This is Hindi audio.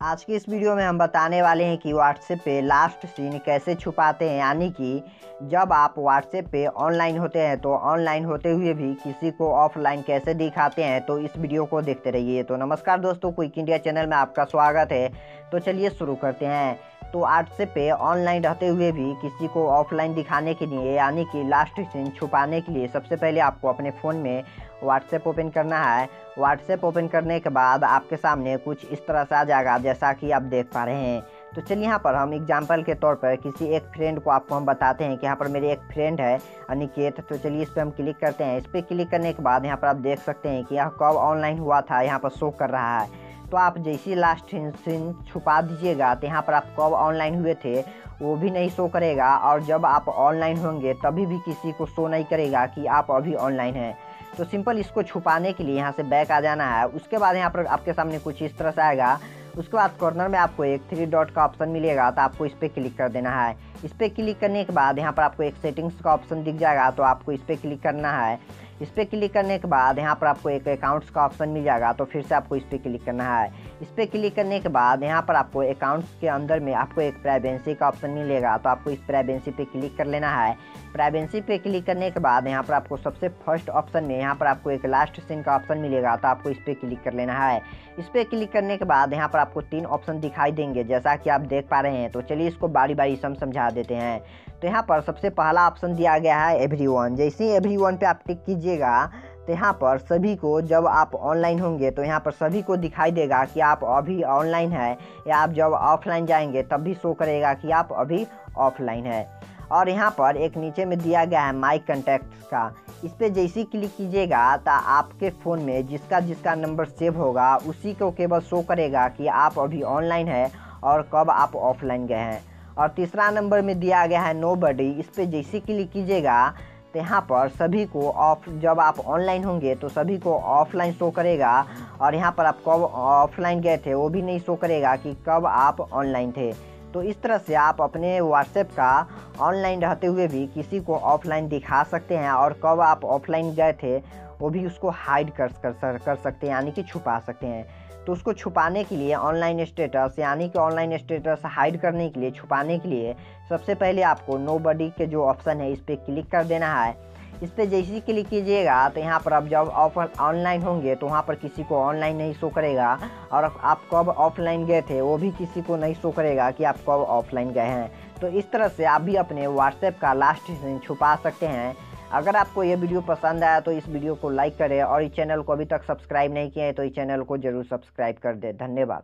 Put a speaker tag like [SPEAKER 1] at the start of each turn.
[SPEAKER 1] आज की इस वीडियो में हम बताने वाले हैं कि व्हाट्सएप पे लास्ट सीन कैसे छुपाते हैं, यानी कि जब आप व्हाट्सएप पे ऑनलाइन होते हैं तो ऑनलाइन होते हुए भी किसी को ऑफलाइन कैसे दिखाते हैं तो इस वीडियो को देखते रहिए। तो नमस्कार दोस्तों क्विक इंडिया चैनल में आपका स्वागत है। तो चलिए शुरू करते हैं। तो व्हाट्सएप पे ऑनलाइन रहते हुए भी किसी को ऑफलाइन दिखाने के लिए, यानी कि लास्ट सीन छुपाने के लिए सबसे पहले आपको अपने फ़ोन में व्हाट्सएप ओपन करना है। व्हाट्सएप ओपन करने के बाद आपके सामने कुछ इस तरह से आ जाएगा, जैसा कि आप देख पा रहे हैं। तो चलिए यहाँ पर हम एग्ज़ाम्पल के तौर पर किसी एक फ्रेंड को आपको हम बताते हैं कि यहाँ पर मेरे एक फ्रेंड है, अनिकेत। तो चलिए इस पर हम क्लिक करते हैं। इस पर क्लिक करने के बाद यहाँ पर आप देख सकते हैं कि यह कब ऑनलाइन हुआ था, यहाँ पर शो कर रहा है। तो आप जैसे लास्ट सीन छुपा दीजिएगा तो यहाँ पर आप कब ऑनलाइन हुए थे, वो भी नहीं शो करेगा, और जब आप ऑनलाइन होंगे, तभी भी किसी को शो नहीं करेगा कि आप अभी ऑनलाइन हैं। तो सिंपल इसको छुपाने के लिए यहाँ से बैक आ जाना है। उसके बाद यहाँ पर आपके सामने कुछ इस तरह से आएगा। उसके बाद कॉर्नर में आपको एक थ्री डॉट का ऑप्शन मिलेगा तो आपको इस पर क्लिक कर देना है। इस पर क्लिक करने के बाद यहाँ पर आपको एक सेटिंग्स का ऑप्शन दिख जाएगा तो आपको इस पर क्लिक करना है। इस पर क्लिक करने के बाद यहाँ पर आपको एक अकाउंट्स का ऑप्शन मिल जाएगा तो फिर से आपको इस पर क्लिक करना है। इस पर क्लिक करने के बाद यहाँ पर आपको अकाउंट्स के अंदर में आपको एक प्राइवेंसी का ऑप्शन मिलेगा तो आपको इस प्राइवेंसी पे क्लिक कर लेना है। प्राइवेंसी पे क्लिक करने के बाद यहाँ पर आपको सबसे फ़र्स्ट ऑप्शन में यहाँ पर आपको एक लास्ट सीन का ऑप्शन मिलेगा तो आपको इस पर क्लिक कर लेना है। इस पर क्लिक करने के बाद यहाँ पर आपको तीन ऑप्शन दिखाई देंगे, जैसा कि आप देख पा रहे हैं तो चलिए इसको बारी बारी सम समझा देते हैं। तो यहाँ पर सबसे पहला ऑप्शन दिया गया है एवरी वन जैसे ही एवरी वन पर आप टिक कीजिएगा तो यहाँ पर सभी को जब आप ऑनलाइन होंगे तो यहाँ पर सभी को दिखाई देगा कि आप अभी ऑनलाइन है या आप जब ऑफलाइन जाएँगे, तब भी शो करेगा कि आप अभी ऑफलाइन है। और यहाँ पर एक नीचे में दिया गया है माई कंटेक्ट का। इस पर जैसे क्लिक कीजिएगा तो आपके फ़ोन में जिसका जिसका नंबर सेव होगा, उसी को केवल शो करेगा कि आप अभी ऑनलाइन है और कब आप ऑफलाइन गए हैं। और तीसरा नंबर में दिया गया है नो बडी इस पर जैसे क्लिक कीजिएगा तो यहाँ पर सभी को ऑफ़ जब आप ऑनलाइन होंगे तो सभी को ऑफलाइन शो करेगा। और यहाँ पर आप कब ऑफलाइन गए थे, वो भी नहीं शो करेगा कि कब आप ऑनलाइन थे। तो इस तरह से आप अपने व्हाट्सएप का ऑनलाइन रहते हुए भी किसी को ऑफलाइन दिखा सकते हैं और कब आप ऑफलाइन गए थे वो भी उसको हाइड कर कर, कर सकते हैं यानी कि छुपा सकते हैं। तो उसको छुपाने के लिए ऑनलाइन स्टेटस यानी कि ऑनलाइन स्टेटस हाइड करने के लिए छुपाने के लिए सबसे पहले आपको नो बडी के जो ऑप्शन है इस पर क्लिक कर देना है। इस पर जैसे ही क्लिक कीजिएगा तो यहाँ पर आप जब ऑफ़र ऑनलाइन होंगे तो वहाँ पर किसी को ऑनलाइन नहीं शो करेगा। और आप कब ऑफलाइन गए थे वो भी किसी को नहीं शो करेगा कि आप कब ऑफलाइन गए हैं। तो इस तरह से आप भी अपने व्हाट्सएप का लास्ट छुपा सकते हैं। अगर आपको ये वीडियो पसंद आया तो इस वीडियो को लाइक करें और इस चैनल को अभी तक सब्सक्राइब नहीं किया है तो इस चैनल को ज़रूर सब्सक्राइब कर दें। धन्यवाद।